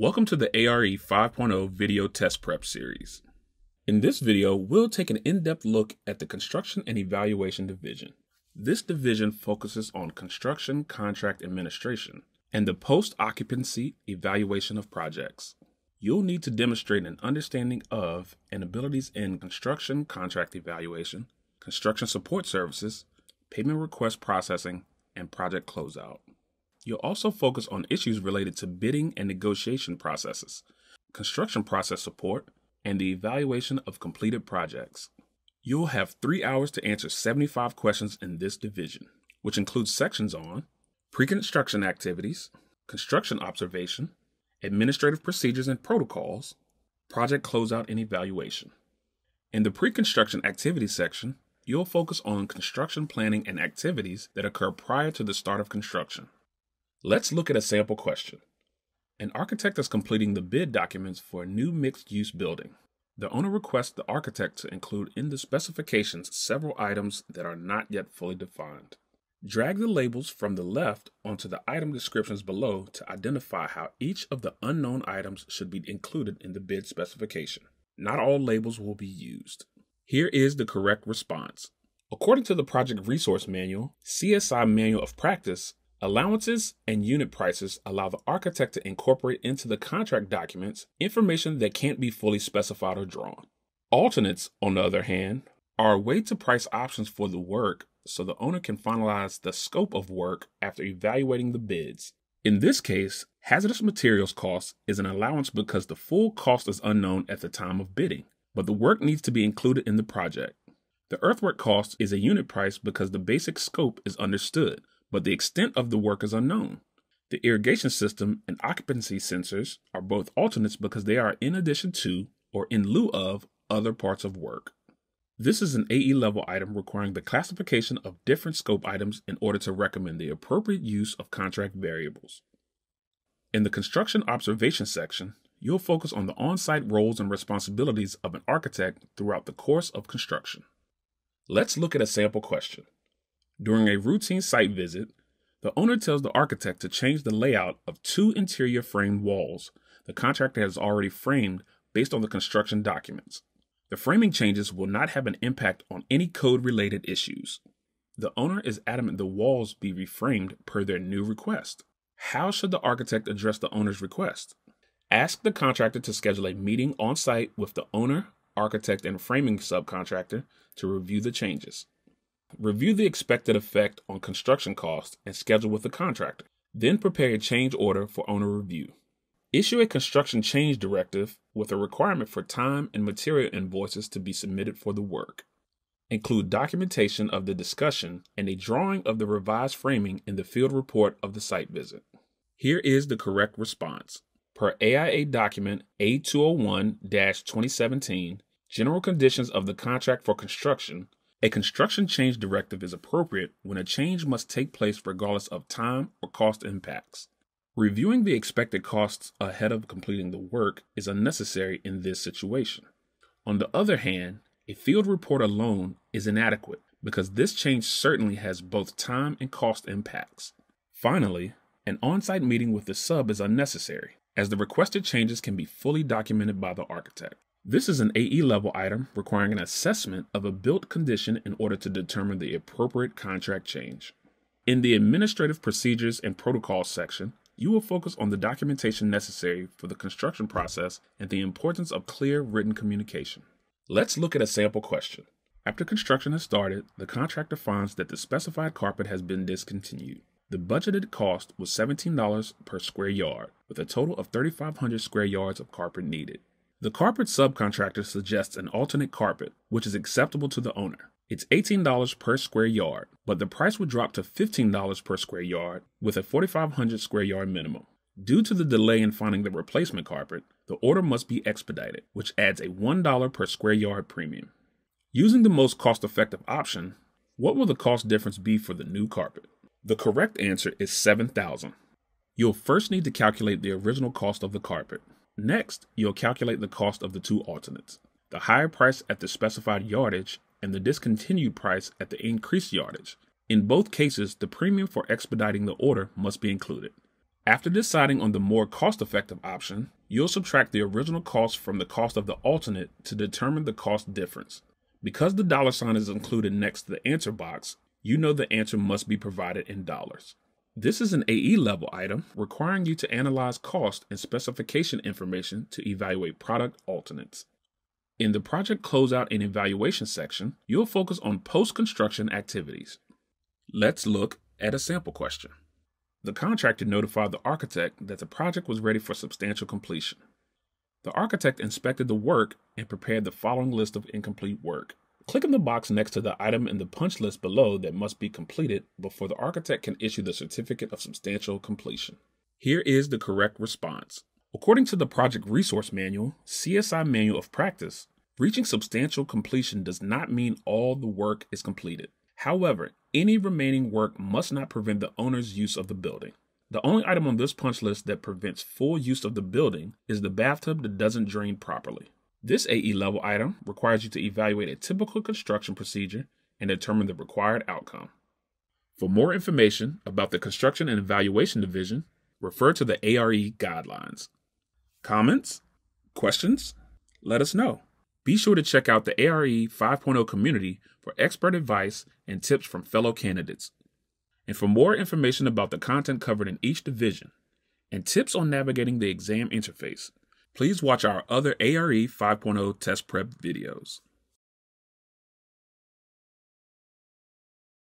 Welcome to the ARE 5.0 video test prep series. In this video, we'll take an in-depth look at the Construction and Evaluation Division. This division focuses on construction contract administration and the post-occupancy evaluation of projects. You'll need to demonstrate an understanding of and abilities in construction contract evaluation, construction support services, payment request processing, and project closeout. You'll also focus on issues related to bidding and negotiation processes, construction process support, and the evaluation of completed projects. You'll have three hours to answer 75 questions in this division, which includes sections on pre construction activities, construction observation, administrative procedures and protocols, project closeout and evaluation. In the pre construction activities section, you'll focus on construction planning and activities that occur prior to the start of construction. Let's look at a sample question. An architect is completing the bid documents for a new mixed use building. The owner requests the architect to include in the specifications several items that are not yet fully defined. Drag the labels from the left onto the item descriptions below to identify how each of the unknown items should be included in the bid specification. Not all labels will be used. Here is the correct response. According to the Project Resource Manual, CSI Manual of Practice, Allowances and unit prices allow the architect to incorporate into the contract documents information that can't be fully specified or drawn. Alternates, on the other hand, are a way to price options for the work so the owner can finalize the scope of work after evaluating the bids. In this case, hazardous materials cost is an allowance because the full cost is unknown at the time of bidding, but the work needs to be included in the project. The earthwork cost is a unit price because the basic scope is understood, but the extent of the work is unknown. The irrigation system and occupancy sensors are both alternates because they are in addition to or in lieu of other parts of work. This is an AE level item requiring the classification of different scope items in order to recommend the appropriate use of contract variables. In the construction observation section, you'll focus on the on site roles and responsibilities of an architect throughout the course of construction. Let's look at a sample question. During a routine site visit, the owner tells the architect to change the layout of two interior framed walls the contractor has already framed based on the construction documents. The framing changes will not have an impact on any code related issues. The owner is adamant the walls be reframed per their new request. How should the architect address the owner's request? Ask the contractor to schedule a meeting on site with the owner, architect, and framing subcontractor to review the changes. Review the expected effect on construction costs and schedule with the contractor. Then prepare a change order for owner review. Issue a construction change directive with a requirement for time and material invoices to be submitted for the work. Include documentation of the discussion and a drawing of the revised framing in the field report of the site visit. Here is the correct response. Per AIA document A201 2017, General Conditions of the Contract for Construction, a construction change directive is appropriate when a change must take place regardless of time or cost impacts. Reviewing the expected costs ahead of completing the work is unnecessary in this situation. On the other hand, a field report alone is inadequate because this change certainly has both time and cost impacts. Finally, an on site meeting with the sub is unnecessary, as the requested changes can be fully documented by the architect. This is an AE level item requiring an assessment of a built condition in order to determine the appropriate contract change. In the Administrative Procedures and Protocols section, you will focus on the documentation necessary for the construction process and the importance of clear written communication. Let's look at a sample question. After construction has started, the contractor finds that the specified carpet has been discontinued. The budgeted cost was $17 per square yard, with a total of 3,500 square yards of carpet needed. The carpet subcontractor suggests an alternate carpet, which is acceptable to the owner. It's $18 per square yard, but the price would drop to $15 per square yard with a 4,500 square yard minimum. Due to the delay in finding the replacement carpet, the order must be expedited, which adds a $1 per square yard premium. Using the most cost effective option, what will the cost difference be for the new carpet? The correct answer is 7,000. You'll first need to calculate the original cost of the carpet. Next, you'll calculate the cost of the two alternates, the higher price at the specified yardage and the discontinued price at the increased yardage. In both cases, the premium for expediting the order must be included. After deciding on the more cost effective option, you'll subtract the original cost from the cost of the alternate to determine the cost difference. Because the dollar sign is included next to the answer box, you know the answer must be provided in dollars. This is an AE level item requiring you to analyze cost and specification information to evaluate product alternates. In the project closeout and evaluation section, you'll focus on post construction activities. Let's look at a sample question. The contractor notified the architect that the project was ready for substantial completion. The architect inspected the work and prepared the following list of incomplete work. Click in the box next to the item in the punch list below that must be completed before the architect can issue the certificate of substantial completion. Here is the correct response. According to the Project Resource Manual, CSI Manual of Practice, reaching substantial completion does not mean all the work is completed. However, any remaining work must not prevent the owner's use of the building. The only item on this punch list that prevents full use of the building is the bathtub that doesn't drain properly. This AE level item requires you to evaluate a typical construction procedure and determine the required outcome. For more information about the Construction and Evaluation Division, refer to the ARE guidelines. Comments? Questions? Let us know. Be sure to check out the ARE 5.0 community for expert advice and tips from fellow candidates. And for more information about the content covered in each division and tips on navigating the exam interface, please watch our other ARE 5.0 test prep videos.